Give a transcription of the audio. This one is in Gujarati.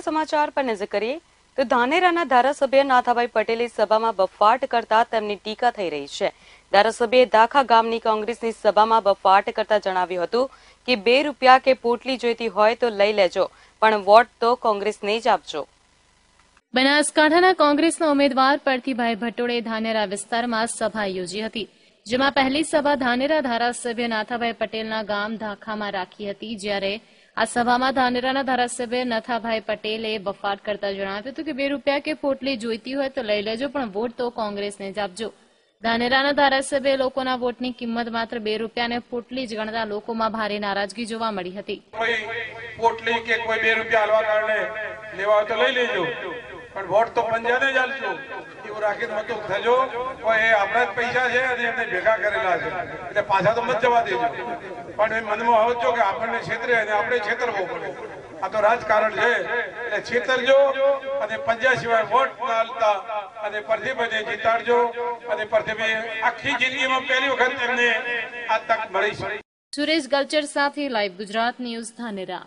આગળ સમાચાર પર નજર કરીએ, તો ધાનેરાના ધારાસભ્ય નાથાભાઈ પટેલે સભામાં બફાટ કરતા તેમની ટીકા થઈ રહી છે. ધારાસભ્યએ દાખા ગામની કોંગ્રેસની સભામાં બફાટ કરતા જણાવ્યું હતું કે બે રૂપિયા કે પોટલી જોઈતી હોય તો લઈ લેજો, પણ વોટ તો કોંગ્રેસને જ આપજો. બનાસકાંઠાના કોંગ્રેસના ઉમેદવાર પરથીભાઈ ભટોળે ધાનેરા વિસ્તારમાં સભા યોજી હતી, જેમાં પહેલી સભા ધાનેરા ધારાસભ્ય નાથાભાઈ પટેલના ગામ ધાખામાં રાખી હતી, જ્યારે આ સભામાં ધાનેરાના ધારાસભ્ય નથાભાઈ પટેલે બફાટ કરતા જણાવ્યું હતું કે બે રૂપિયા કે પોટલી જોઈતી હોય તો લઈ લેજો, પણ વોટ તો કોંગ્રેસને જ આપજો. ધાનેરાના ધારાસભ્ય લોકોના વોટની કિંમત માત્ર બે રૂપિયાને પોટલી જ ગણતા લોકોમાં ભારે નારાજગી જોવા મળી હતી. પોટલી કે કોઈ બે રૂપિયા હાલવા કારણે લેવા તો લઈ લેજો. પણ વોટ તો પંજાને જ આલજો રાખીને મતો થજો. એ આપણા જ પૈસા છે અને એમને ભેગા કરેલા છે. એટલે પાછા તો મત જવા દેજો. પણ એ મનમાં આવજો કે આપણને છેતરે અને આપણે છેતરવો પડે. આ તો રાજકારણ છે. એટલે છેતરજો અને પંજા સિવાય વોટ ના અને પરથીભાઈ જીતાડજો. અને પરથીભાઈ આખી જિંદગીમાં પહેલી વખત એમને આ તક મળી સુરેશ ગલચર સાથે લાઈવ ગુજરાત ન્યૂઝ ધાનેરા.